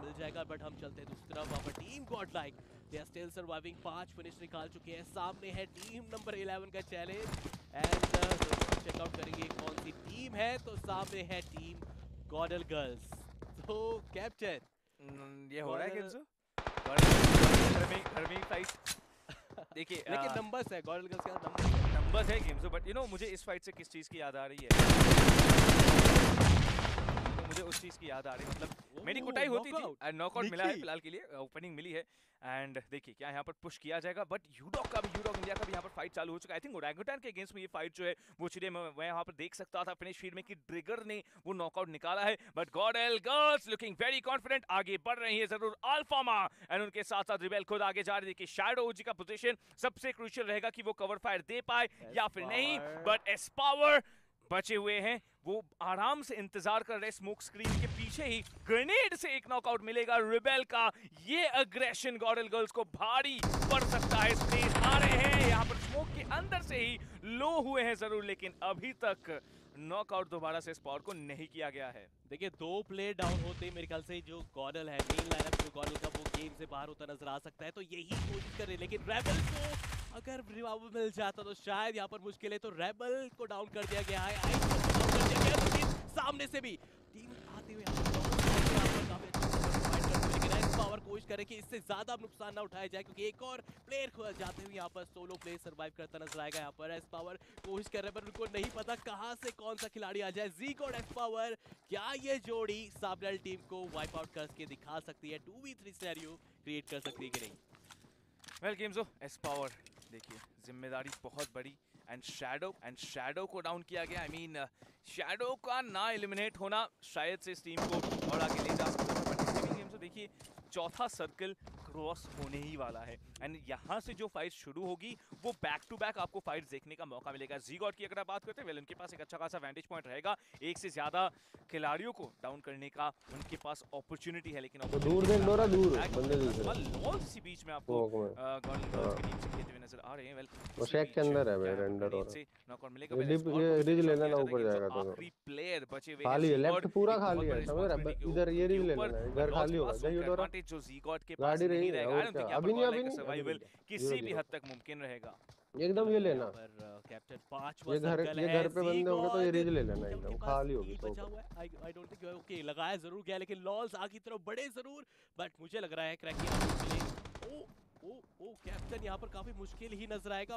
मिल जाएगा बट हम चलते हैं दूसरी तरफ़। वहाँ पर team Godlike they are still surviving पाँच फिनिश निकाल चुके हैं। सामने है टीम नंबर 11 का चैलेंज एंड चेकआउट करेंगे कौन सी टीम है। तो सामने है टीम गॉडल गर्ल्स तो कैप्टन ये हो रहा है किंसु घर में घर में फाइट देखिए लेकिन नंबर्स है गॉडल गर्ल्स का नंबर नंबर्स है। गेम्स बट यू नो मुझे इस फाइट से किस चीज़ की याद आ रही है? तो मुझे उस चीज़ की याद आ रही है मतलब मेरी कुटाई होती थी। knockout. नॉकआउट मिला है फ़िलहाल के लिए। ओपनिंग मिली है। एंड देखिए क्या यहाँ पर पुश किया जाएगा। बट यूडॉक का भी यूडॉक इंडिया का भी यहाँ पर फाइट चालू हो चुका है। आई थिंक ओरंगुटान के अगेंस्ट में ये फाइट जो है वो चलिए मैं यहाँ पर देख सकता था फिनिश फ़ीड में कि ट्रिगर ने वो नॉकआउट निकाला है। But God L girls looking very confident आगे बढ़ रही है ज़रूर अल्फामा एंड उनके साथ साथ रिबेल खुद आगे जा रही है। कि शैडो जी का पोजीशन सबसे क्रूशियल रहेगा कि वो कवर फायर दे पाए या फिर नहीं। बट एस पावर बचे हुए हैं। वो आराम से इंतज़ार कर रहे स्मोक स्क्रीन के पीछे ही ग्रेनेड से एक नॉकआउट मिलेगा। रिबेल का ये अग्रेशन गॉडल गर्ल्स को भारी पड़ सकता है। स्पेस आ रहे हैं। यहाँ पर स्मोक के अंदर से ही लो हुए हैं ज़रूर, लेकिन अभी तक नॉकआउट दोबारा से स्पॉट को नहीं किया गया है। देखिए, दो प्लेयर डाउन होते ही मेरे ख्याल से, जो गॉडल है मेन लाइनअप जो गॉडल का, वो गेम से बाहर होता नज़र आ सकता है। तो यही कोशिश कर रहे हैं, लेकिन रेबल को अगर रिवाइवल मिल जाता तो शायद यहाँ पर मुश्किल है। तो रेबल को डाउन कर दिया गया है आई को डाउन कर दिया गया लेकिन सामने से भी। टीम आते हुए पावर कोशिश करे कि इससे ज़्यादा नुकसान ना उठाया जाए, क्योंकि एक और प्लेयर खो जाते हुए यहाँ पर सोलो प्लेयर सर्वाइव करता नज़र आएगा यहाँ पर। एस पावर कोशिश कर रहे हैं, पर उनको नहीं पता कहाँ से कौन सा खिलाड़ी आ जाए। जी कोड एस पावर क्या ये जोड़ी साबरल टीम को वाइप आउट करके दिखा सकती है। Two v three scenario create कर सकती है कि नहीं? वेल गेम्स एस पावर देखिए, ज़िम्मेदारी बहुत बड़ी एंड शैडो एंड शैडो को डाउन किया गया. आई मीन शैडो का ना एलिमिनेट होना शायद से इस टीम को और आगे ले जा सकता है. भी गेम्स देखिए चौथा सर्कल क्रॉस होने ही वाला है. एंड यहाँ से जो फाइट शुरू होगी वो बैक टू बैक आपको फाइट देखने का मौका मिलेगा. जी गॉड की अगर आप बात करते हैं वेल उनके पास एक अच्छा खासा वैंटेज पॉइंट रहेगा. एक से ज़्यादा खिलाड़ियों को डाउन करने का उनके पास अपॉर्चुनिटी है लेकिन दूर देख लो दूर, बंदे। वहाँ बीच में आपको नज़र आ रहे हैं वेल वो शेक के अंदर है भाई, रेंडर हो रहा है। नॉकआउट मिलेगा ये रिज लेना ना ऊपर जाएगा तो। आखिरी प्लेयर बचे हुए खाली है, लेफ़्ट पूरा खाली है, समझ रहा है? इधर ये रिज लेना है, इधर खाली होगा, जाइए उधर। advantage जो Zigod के पास नहीं रहेगा, और think क्या? यहाँ अभी नहीं, अभी नहीं, नहीं। किसी भी हद तक मुमकिन रहेगा एकदम ये लेना कैप्टन पांचवा ये घर ये घर पे बंदे होंगे तो ये रिज ले लेना एकदम खाली होगी तो I I don't think okay लगाया ज़रूर गया लेकिन लॉल्स आगे की तरफ़ बड़े ज़रूर बट मुझे लग रहा है क्रैक ओ ओ ओ कैप्टन यहाँ पर काफ़ी मुश्किल ही नज़र आएगा।